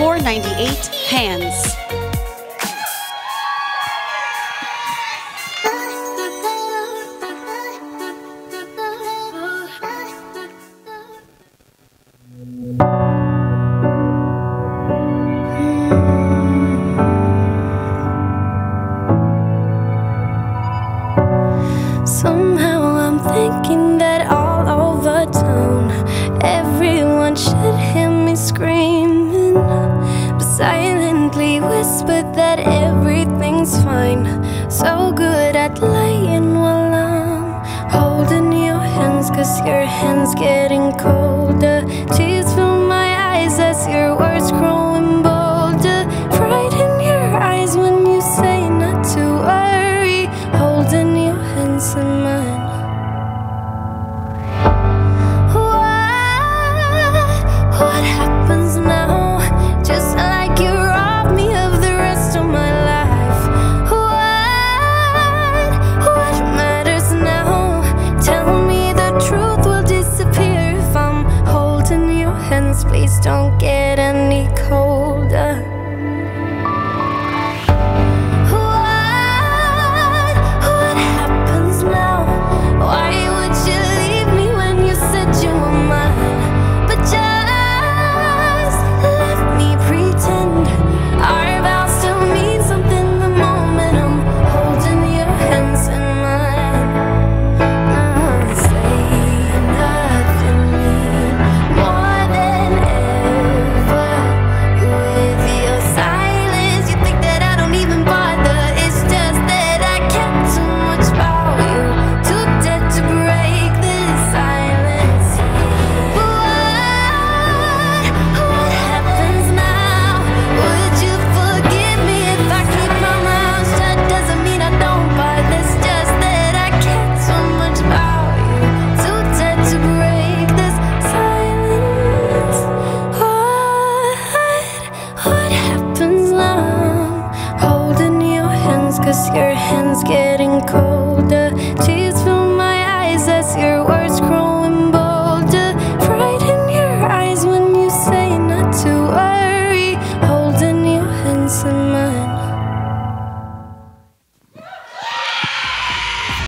498 hands. Somehow Silently whispered that everything's fine. So good at lying while I'm holding your hands Cause your hands getting colder. Tears fill my eyes as you're don't get any colder.